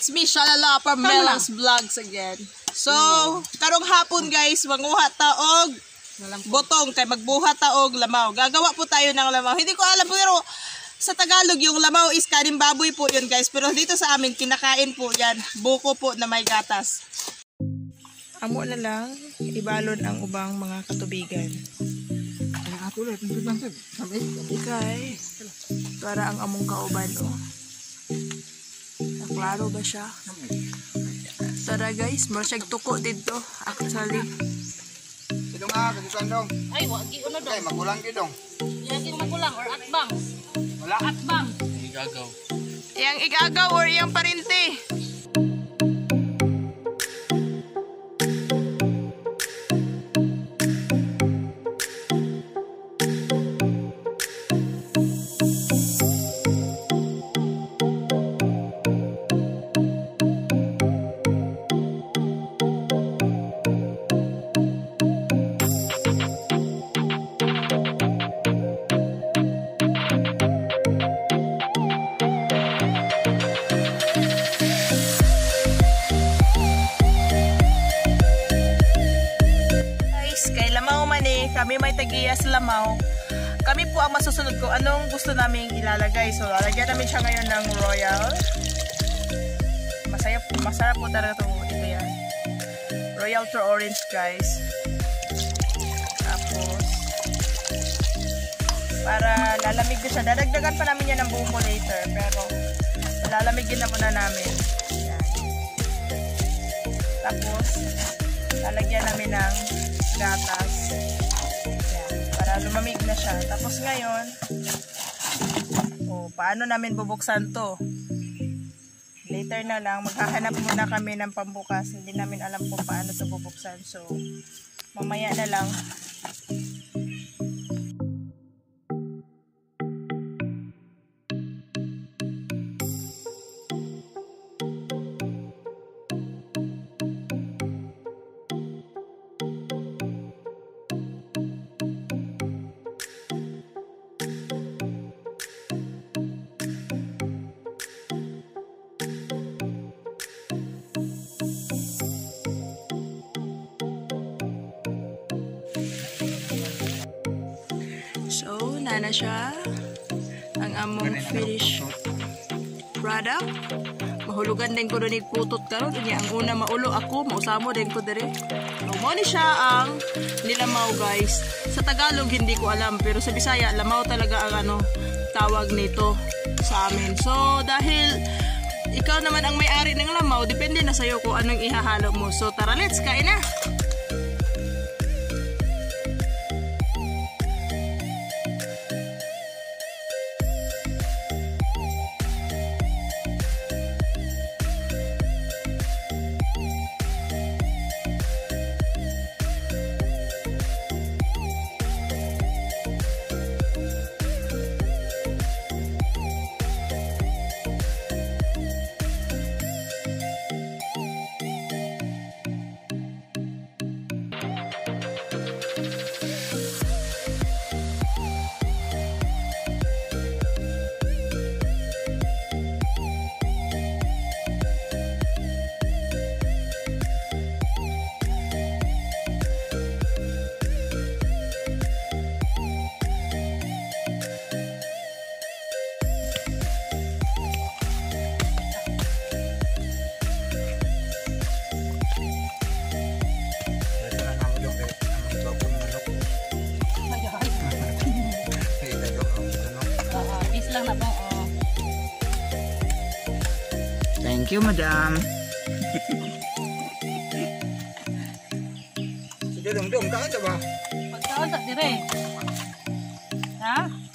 it's me, Shalala, from Melos Vlogs again. So, karong hapon guys, manguha taog botong kay magbuhat taog lamaw. Gagawa po tayo ng lamaw. Hindi ko alam pero sa Tagalog yung lamaw is kanin baboy po yun guys. Pero dito sa amin kinakain po yan. Buko po na may gatas. Amo na lang, ibalon ang ubang mga katubigan. Ikay, para ang among kauban, oh. Naklaro ba siya? Tara guys, masyag tuko dito, actually. Ito nga, kagusan dong. Ay, wagi ano daw. Ay, magulang din dong. Yaging magulang or atbang. Wala. Atbang. Yang igagaw or yang parinte. Kami may tagiyas Lamaw. Kami po ang masusunod ko anong gusto naming ilalagay. So, lalagyan namin siya ngayon ng royal. Masaya po, masarap po talaga ito. Ito yan. Royal to orange, guys. Tapos, para lalamig din siya. Dadagdagan pa namin yan ng buko later. Pero, lalamigin na muna namin. Yan. Tapos, lalagyan namin ng gatas. Lumamig na siya. Tapos ngayon, oh, paano namin bubuksan to? Later na lang, maghahanap muna kami ng pambukas. Hindi namin alam kung paano to bubuksan. So, mamaya na lang. Nana siya. Ang among finished product. Mahulugan din ko rin putot karon Kanya ang una maulo ako, mausamo din ko dire. Mo ni siya ang nilamaw guys. Sa Tagalog hindi ko alam, pero sa Bisaya lamaw talaga ang ano tawag nito sa amin. So, dahil ikaw naman ang may-ari ng lamaw, depende na sa'yo kung anong ihahalo mo. So, tara, let's kain na! you, madam. Sudah dong, dong, kau coba. Kau tak direk. Hah?